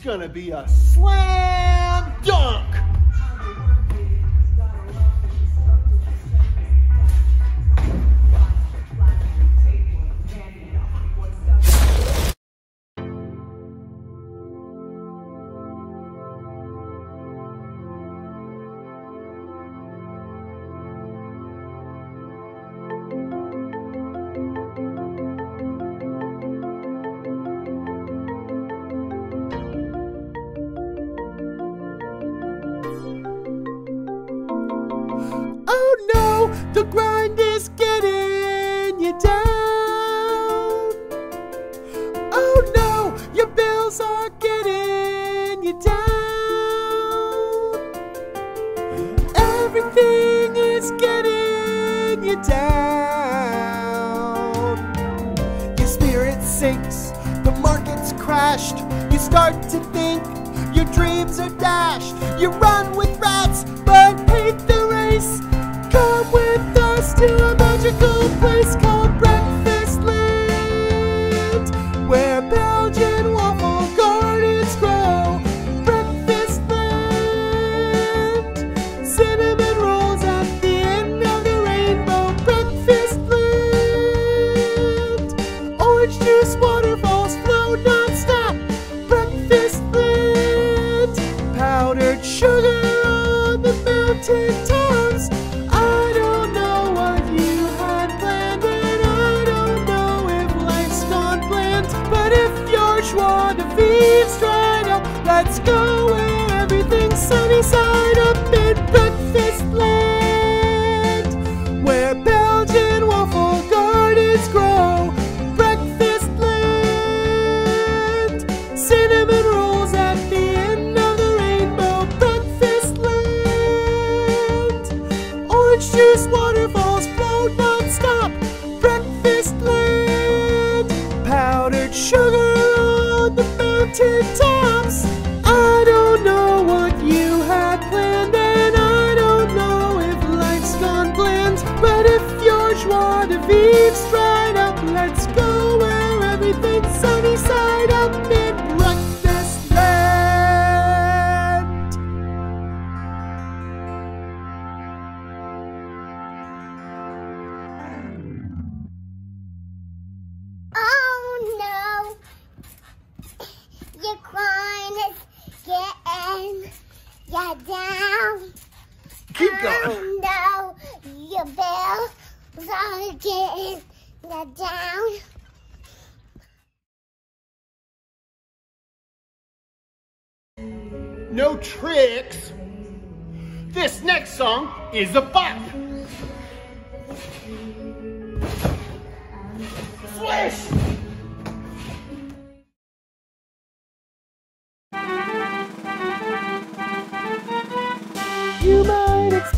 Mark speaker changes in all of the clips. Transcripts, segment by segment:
Speaker 1: It's going to be a slam dunk.
Speaker 2: to take.
Speaker 3: God. No, your bell's are getting down.
Speaker 1: No tricks. This next song is a bop.
Speaker 2: flash.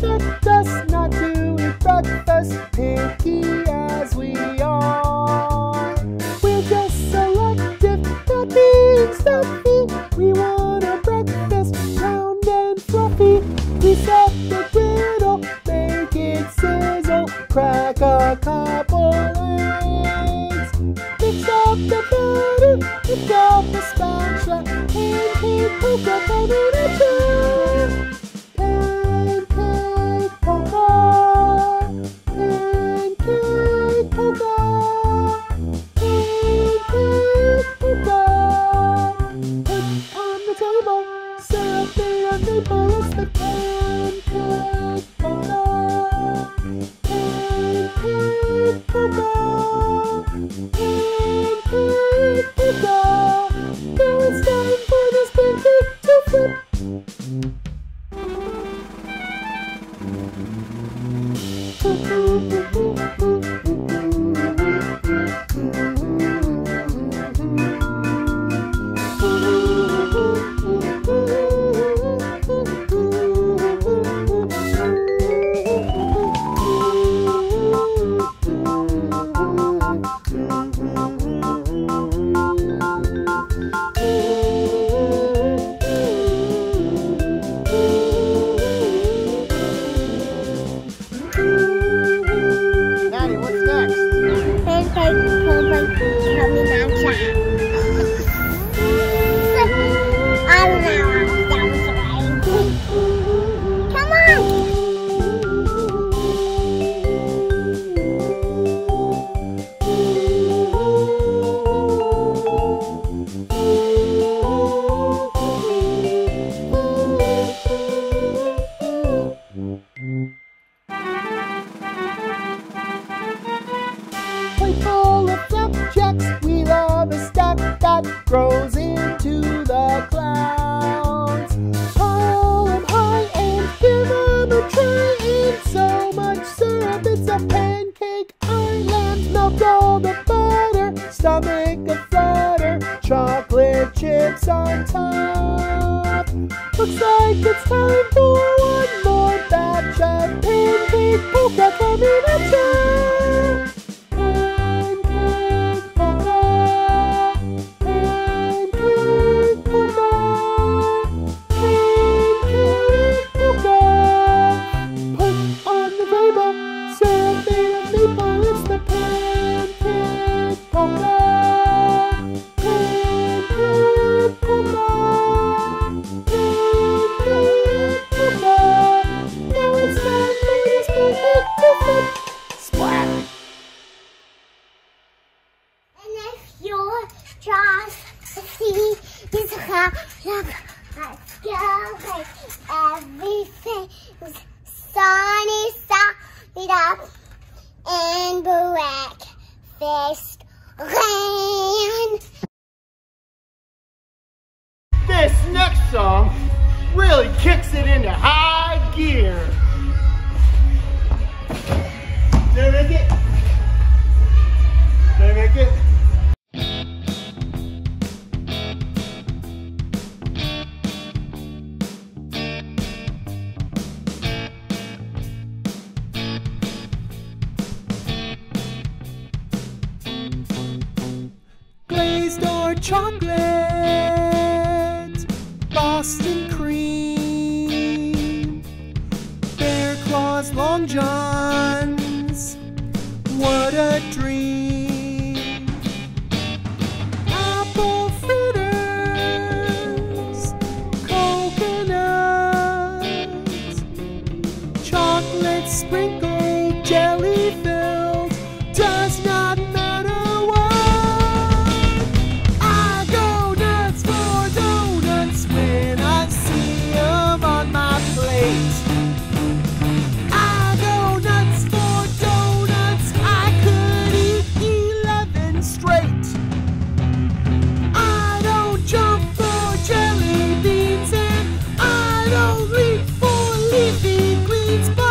Speaker 2: Joseph does not do breakfast picky.
Speaker 1: What's on top? Looks like it's time.
Speaker 2: like everything. Sunny side up and rain.
Speaker 4: This next song really kicks it into high gear. Did I make it? Did I make it?
Speaker 1: John. it's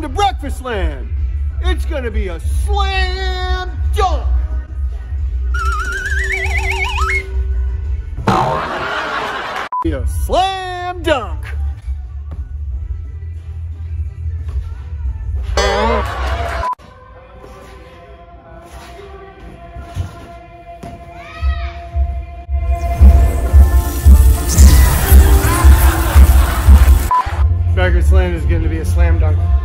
Speaker 4: Welcome to Breakfast Land. It's gonna be a slam dunk. be a slam dunk. Breakfast Land is going to be a slam dunk.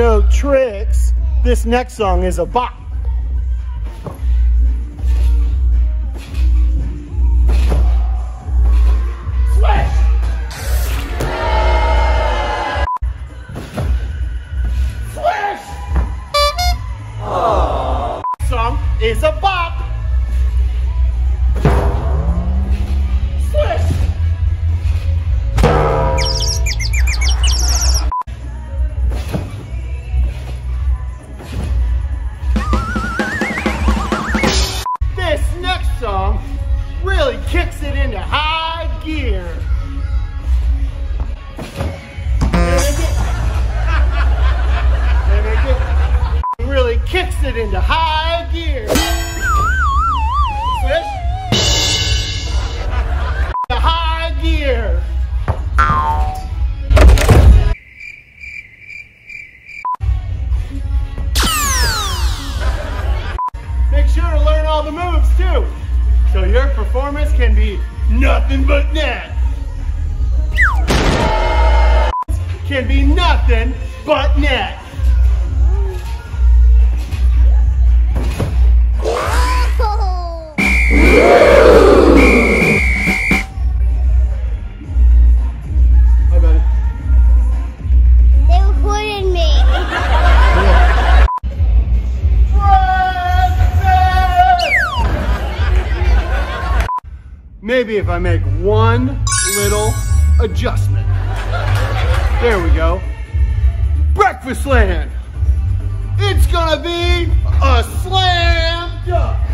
Speaker 4: no tricks, this next song is a bop.
Speaker 1: nothing but make one little adjustment. There we go. Breakfast land. It's gonna be a slam dunk.